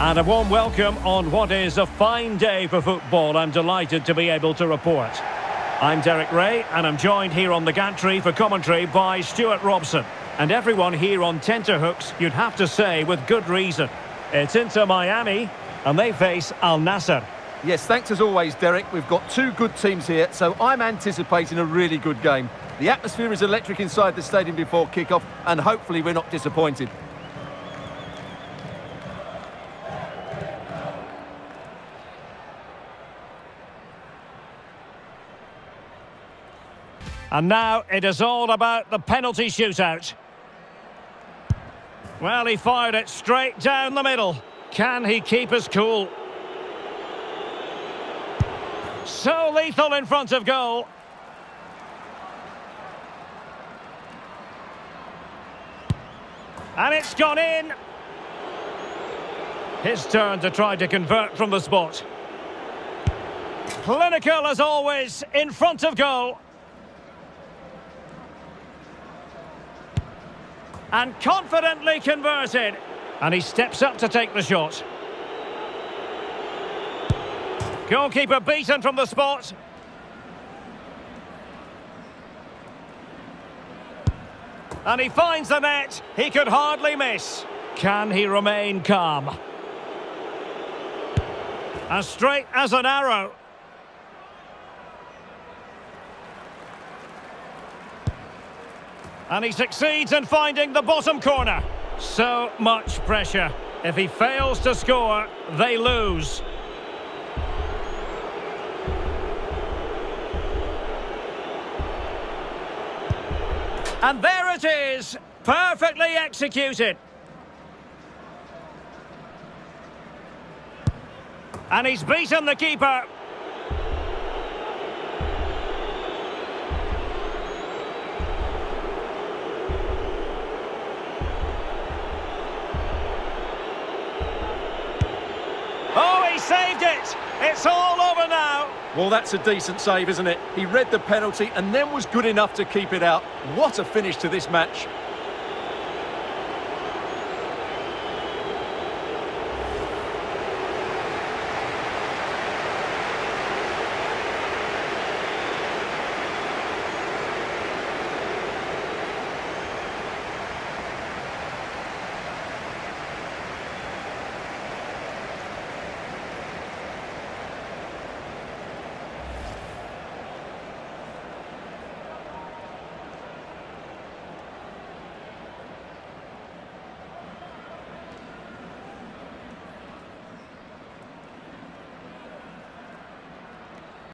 And a warm welcome on what is a fine day for football. I'm delighted to be able to report. I'm Derek Ray, and I'm joined here on the gantry for commentary by Stuart Robson. And everyone here on tenterhooks, you'd have to say, with good reason. It's Inter Miami, and they face Al Nassr. Yes, thanks as always, Derek. We've got two good teams here, so I'm anticipating a really good game. The atmosphere is electric inside the stadium before kick-off, and hopefully we're not disappointed. And now it is all about the penalty shootout. Well, he fired it straight down the middle. Can he keep his cool? So lethal in front of goal. And it's gone in. His turn to try to convert from the spot. Clinical as always, in front of goal. And confidently converted. And he steps up to take the shot. Goalkeeper beaten from the spot. And he finds the net. He could hardly miss. Can he remain calm? As straight as an arrow. And he succeeds in finding the bottom corner. So much pressure. If he fails to score, they lose. And there it is, perfectly executed. And he's beaten the keeper. Well, that's a decent save, isn't it? He read the penalty and then was good enough to keep it out. What a finish to this match.